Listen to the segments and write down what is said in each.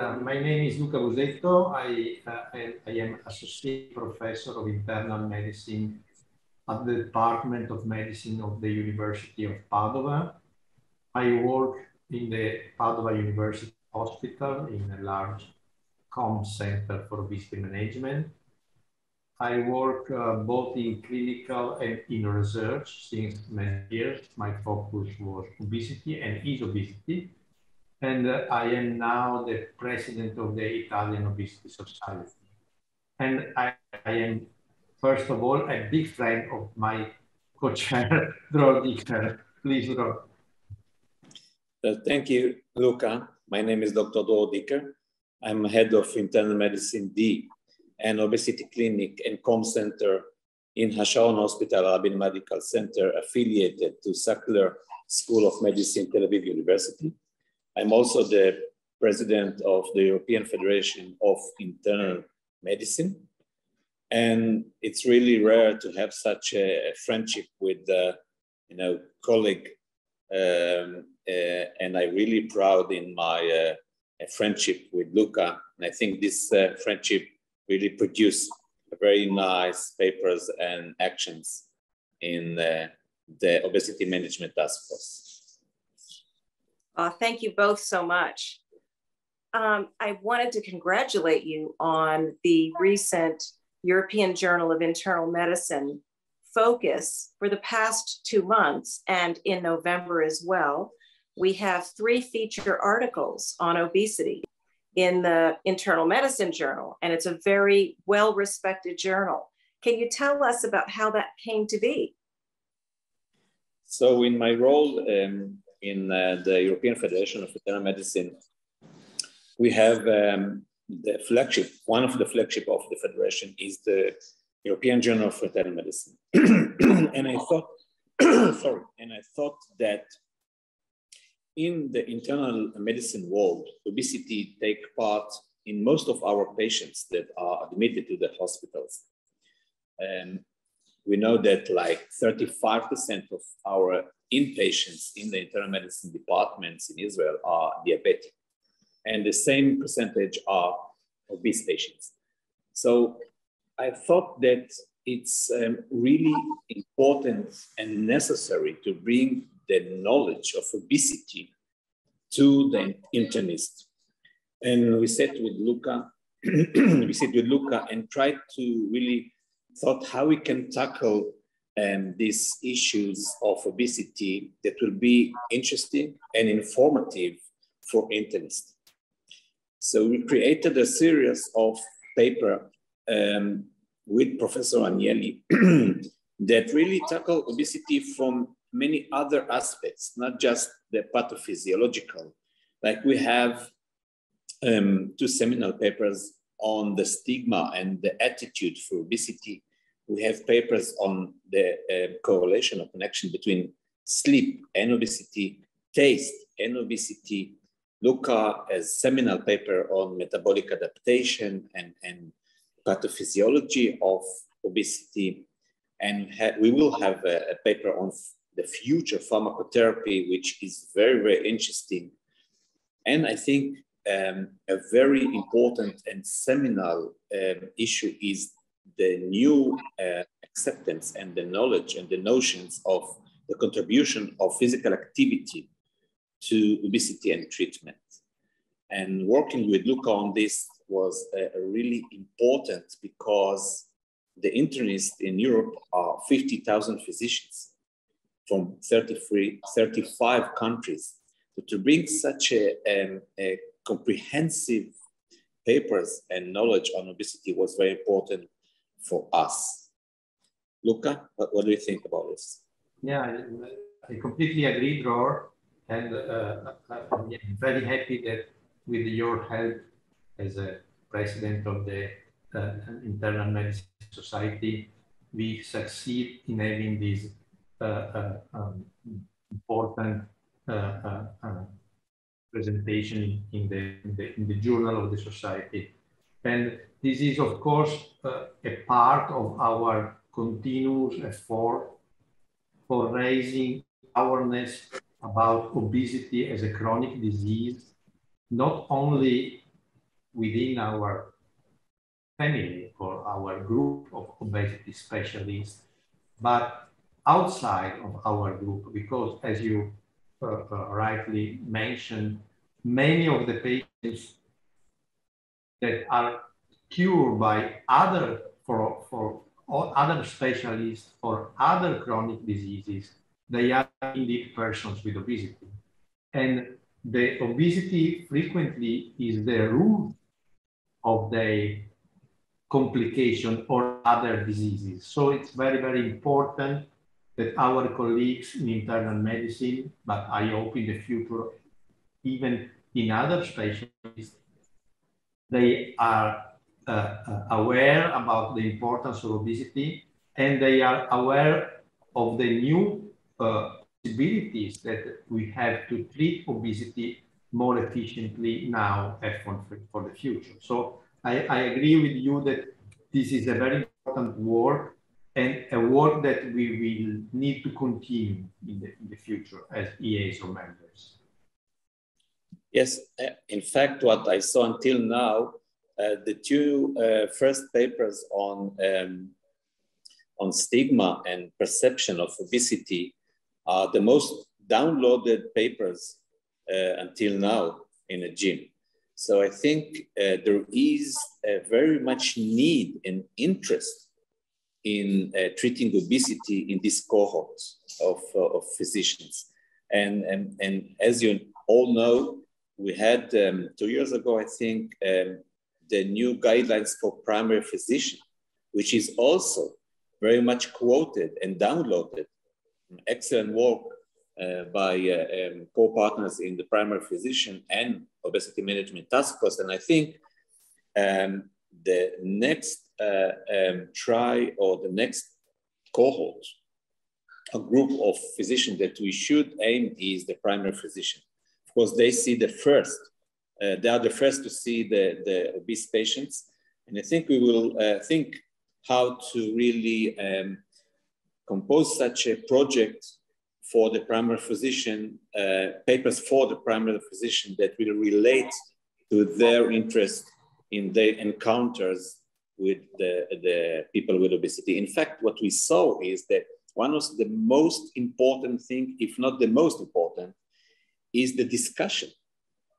Uh, my name is Luca Busetto. I, uh, I, am Associate Professor of Internal Medicine at the Department of Medicine of the University of Padova. I work in the Padova University Hospital in a large COM center for obesity management. I work uh, both in clinical and in research since many years. My focus was obesity and is obesity. And I am now the president of the Italian Obesity Society. And I, I am, first of all, a big fan of my co-chair, Dror Dicker. Please, Dror. Uh, thank you, Luca. My name is Dr. Dror Dicker. I'm head of internal medicine D and obesity clinic and com center in Hasharon Hospital, Rabin Medical Center, affiliated to Sackler School of Medicine, Tel Aviv University. I'm also the president of the European Federation of Internal Medicine. And it's really rare to have such a, friendship with, uh, you know, colleague. Um, uh, and I'm really proud in my uh, friendship with Luca. And I think this uh, friendship really produced very nice papers and actions in the obesity management task force. Uh, thank you both so much. Um, I wanted to congratulate you on the recent European Journal of Internal Medicine focus for the past two months and in November as well. We have three feature articles on obesity in the Internal Medicine Journal, and it's a very well respected journal. Can you tell us about how that came to be? So, in my role um, in uh, the European Federation of Internal Medicine, we have um, the flagship, one of the flagship of the Federation is the European Journal of Internal Medicine. and I thought, sorry, and I thought that in the internal medicine world, obesity take part in most of our patients that are admitted to the hospitals. And we know that like 35% of our inpatients in the internal medicine departments in Israel are diabetic. And the same percentage are obese patients. So I thought that it's um, really important and necessary to bring the knowledge of obesity to the internist. And we sat with Luca, we sat with Luca and tried to really thought how we can tackle um, these issues of obesity that will be interesting and informative for internists. So we created a series of paper um, with Professor Agnelli that really tackle obesity from many other aspects, not just the pathophysiological. Like we have um, two seminal papers on the stigma and the attitude for obesity. We have papers on the uh, correlation or connection between sleep and obesity, taste and obesity. Luca has seminal paper on metabolic adaptation and, and pathophysiology of obesity. And we will have a, a paper on the future pharmacotherapy, which is very, very interesting. And I think um, a very important and seminal um, issue is the new uh, acceptance and the knowledge and the notions of the contribution of physical activity to obesity and treatment. And working with Luca on this was uh, really important because the internists in Europe are 50,000 physicians from 33, 35 countries. So to bring such a, um, a comprehensive papers and knowledge on obesity was very important for us. Luca, what, what do you think about this? Yeah, I, completely agree, Dror. And uh, I'm very happy that with your help as a president of the uh, Internal Medicine Society, we succeed in having this uh, uh, um, important uh, presentation in the, in the, in the journal of the society. And this is, of course, a part of our continuous effort for raising awareness about obesity as a chronic disease, not only within our family or our group of obesity specialists, but outside of our group, because as you uh, uh, rightly mentioned, many of the patients that are cured by other for, for other specialists or other chronic diseases, they are indeed persons with obesity. And the obesity frequently is the root of the complication or other diseases. So it's very, very important that our colleagues in internal medicine, but I hope in the future, even in other specialties, they are aware about the importance of obesity and they are aware of the new uh, possibilities that we have to treat obesity more efficiently now and for, the future. So I, I agree with you that this is a very important work and a work that we will need to continue in the, in the future as EASO members. Yes, uh, in fact, what I saw until now, uh, the two uh, first papers on, um, on stigma and perception of obesity are the most downloaded papers uh, until now in EJIM. So I think uh, there is a very much need and interest in uh, treating obesity in this cohort of, uh, of physicians. And, and, and as you all know, we had um, two years ago, I think, um, the new guidelines for primary physician, which is also very much quoted and downloaded. Excellent work uh, by uh, um, co-partners in the primary physician and obesity management task force. And I think um, the next uh, um, try or the next cohort, a group of physicians that we should aim is the primary physician. Of course, they see the first, uh, they are the first to see the, the obese patients. And I think we will uh, think how to really um, compose such a project for the primary physician, uh, papers for the primary physician that will relate to their interest in their encounters with the, the people with obesity. In fact, what we saw is that one of the most important thing, if not the most important, is the discussion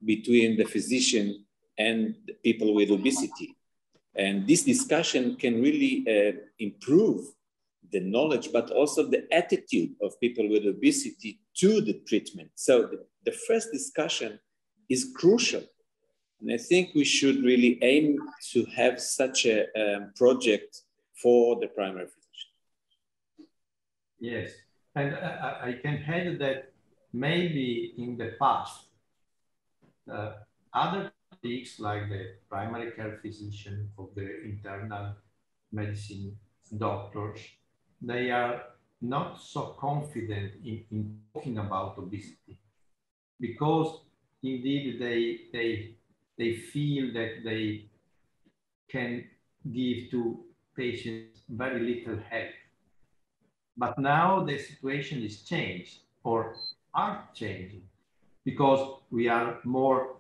between the physician and people with obesity. And this discussion can really uh, improve the knowledge, but also the attitude of people with obesity to the treatment. So the, the first discussion is crucial and I think we should really aim to have such a um, project for the primary physician. Yes, and I, I can add that maybe in the past, uh, other colleagues like the primary care physician of the internal medicine doctors, they are not so confident in, in talking about obesity because indeed they, they they feel that they can give to patients very little help. But now the situation is changed or are changing because we are more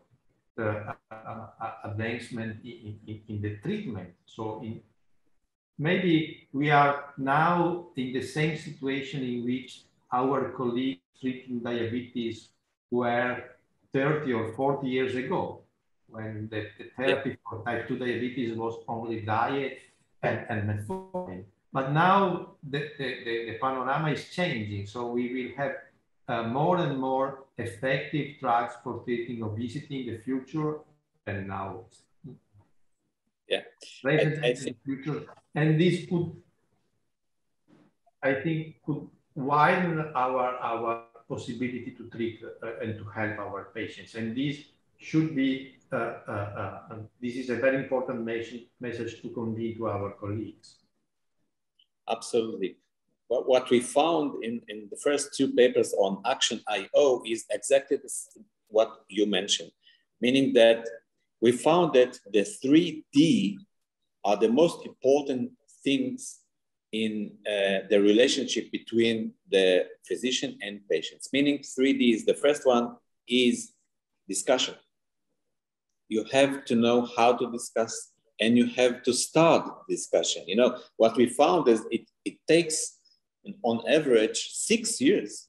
uh, advancement in, in, in, the treatment. So in, maybe we are now in the same situation in which our colleagues treating diabetes were 30 or 40 years ago when the, the therapy for type 2 diabetes was only diet and, and metformin. But now the, the, the, the, panorama is changing. So we will have uh, more and more effective drugs for treating obesity in the future than now. Yeah. I, I think... future. And this could, I think, could widen our, our possibility to treat uh, and to help our patients. And this should be uh, uh, uh, this is a very important message, message to convey to our colleagues. Absolutely. What, what we found in, in the first two papers on Action IO is exactly what you mentioned, meaning that we found that the 3D are the most important things in uh, the relationship between the physician and patients. Meaning 3D is the first one is discussion you have to know how to discuss and you have to start discussion. You know, what we found is it, it takes on average six years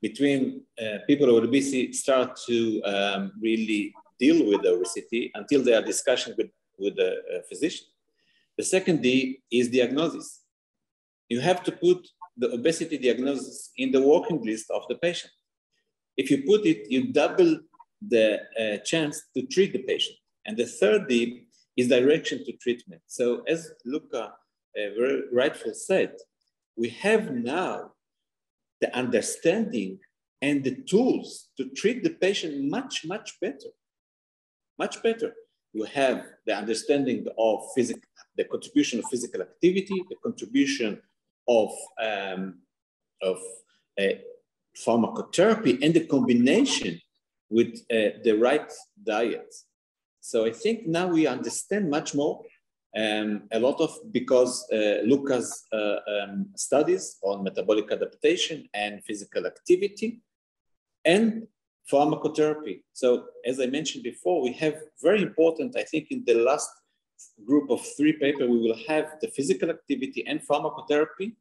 between uh, people with obesity start to um, really deal with the obesity until they are discussing with, with the uh, physician. The second D is diagnosis. You have to put the obesity diagnosis in the working list of the patient. If you put it, you double the uh, chance to treat the patient. And the third D is direction to treatment. So as Luca uh, very rightfully said, we have now the understanding and the tools to treat the patient much, much better. Much better. You have the understanding of the contribution of physical activity, the contribution of, um, of uh, pharmacotherapy, and the combination with uh, the right diet. So I think now we understand much more um, a lot of because uh, Luca's uh, um, studies on metabolic adaptation and physical activity and pharmacotherapy. So as I mentioned before, we have very important, I think in the last group of three papers, we will have the physical activity and pharmacotherapy,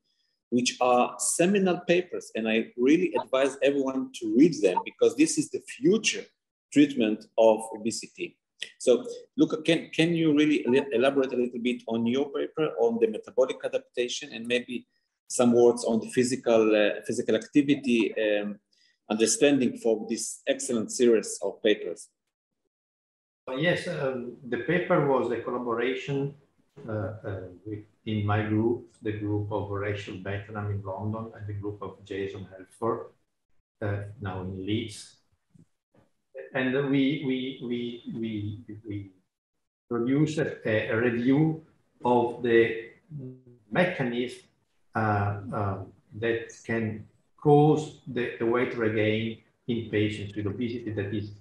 which are seminal papers. And I really advise everyone to read them because this is the future treatment of obesity. So, Luca, can, can you really elaborate a little bit on your paper on the metabolic adaptation and maybe some words on the physical, uh, physical activity um, understanding for this excellent series of papers? Yes, um, the paper was a collaboration uh, uh, with, in my group, the group of Rachel Batterham in London and the group of Jason Halford, uh, now in Leeds and we, we, we, we, we produce a, a review of the mechanism uh, uh, that can cause the, the weight regain in patients with obesity that is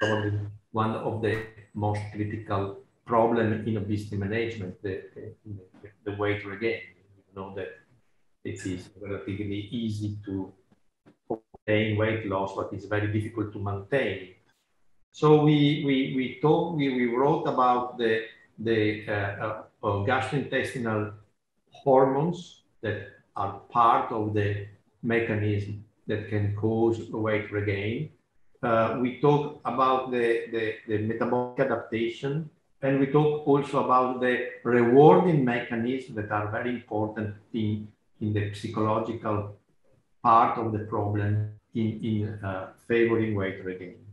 probably one of the most critical problem in obesity management, the, the, the weight regain. You know that it is relatively easy to obtain weight loss, but it's very difficult to maintain so we, we, we, told, we, we wrote about the, the uh, uh, gastrointestinal hormones that are part of the mechanism that can cause weight regain. Uh, we talk about the, the, the, metabolic adaptation, and we talk also about the rewarding mechanisms that are very important in, in the psychological part of the problem in, in uh, favoring weight regain.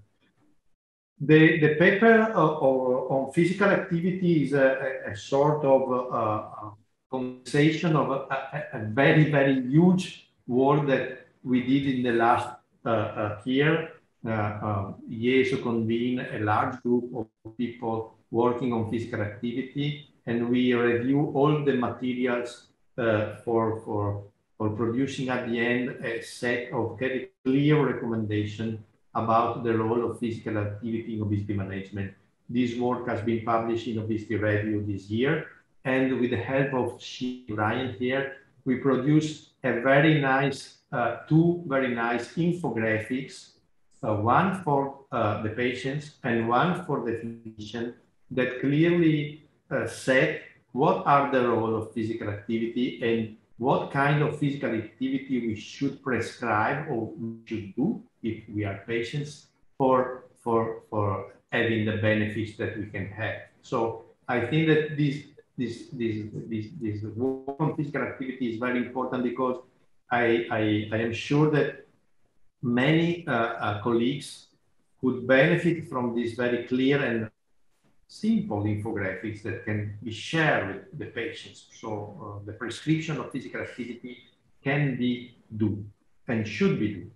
The, the paper uh, on physical activity is a, a sort of uh, conversation of a, a, very, very huge work that we did in the last uh, uh, year. Uh, uh, EASO convened a large group of people working on physical activity, and we review all the materials uh, for, for, for producing at the end a set of very clear recommendations about the role of physical activity in obesity management. This work has been published in Obesity Review this year. And with the help of Shirin here, we produced a very nice, uh, two very nice infographics, uh, one for uh, the patients and one for the physician that clearly uh, said what are the role of physical activity and what kind of physical activity we should prescribe or should do if we are patients for, for, for having the benefits that we can have. So I think that this, this, this, this, this work on physical activity is very important because I, I, I am sure that many uh, uh, colleagues could benefit from this very clear and simple infographics that can be shared with the patients. So uh, the prescription of physical activity can be done and should be done.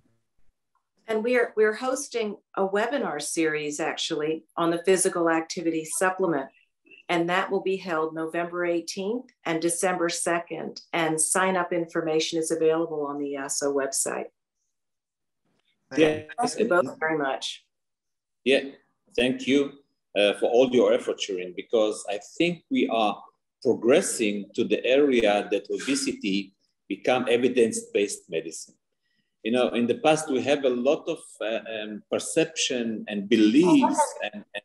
And we're we're hosting a webinar series actually on the physical activity supplement. And that will be held November 18th and December 2nd. And sign up information is available on the EASO website. Yeah. Thank you both very much. Yeah, thank you uh, for all your efforts, Shirin, because I think we are progressing to the area that obesity become evidence-based medicine you know, in the past we have a lot of uh, um, perception and beliefs and, and,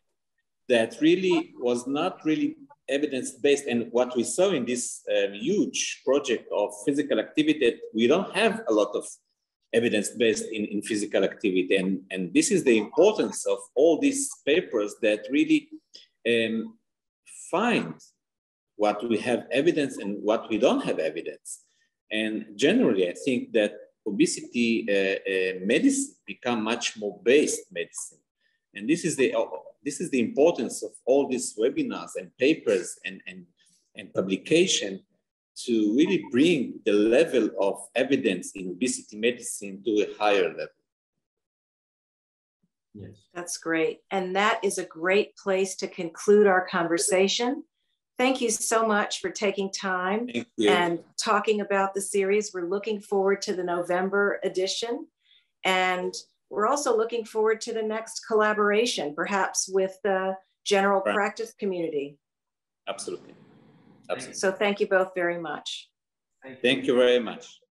that really was not really evidence-based. And what we saw in this um, huge project of physical activity, we don't have a lot of evidence-based in, in physical activity. And, and this is the importance of all these papers that really um, find what we have evidence and what we don't have evidence. And generally, I think that obesity uh, uh, medicine become much more based medicine. And this is the, uh, this is the importance of all these webinars and papers and, and, and publication to really bring the level of evidence in obesity medicine to a higher level. Yes. That's great. And that is a great place to conclude our conversation. Thank you so much for taking time and talking about the series. We're looking forward to the November edition. And we're also looking forward to the next collaboration, perhaps with the general right. practice community. Absolutely. Absolutely. So thank you both very much. Thank you very much.